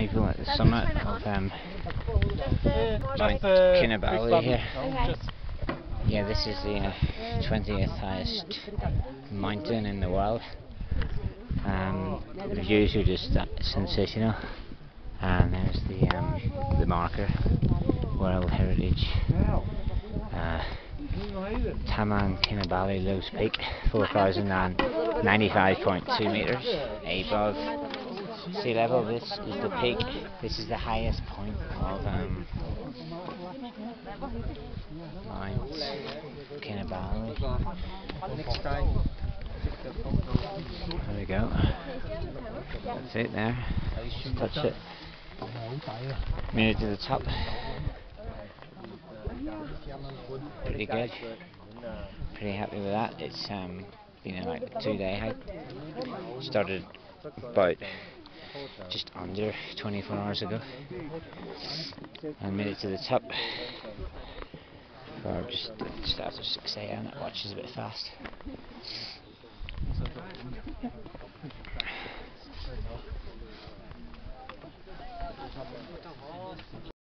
arrival at the summit of um, Mount Kinabalu here. Yeah, this is the uh, 20th highest mountain in the world. Um, the views are just uh, sensational. And there's the um, the marker, World Heritage. Uh, Taman Kinabalu Low's Peak, 4,095.2 metres above sea level. This is the peak. This is the highest point of um, Mount Kinabalu. There we go. That's it there. Touch it. It to the top. Pretty good. Pretty happy with that. It's um, been a two day hike. Started about just under 24 hours ago. And made it to the top for just, just after 6am that watch is a bit fast.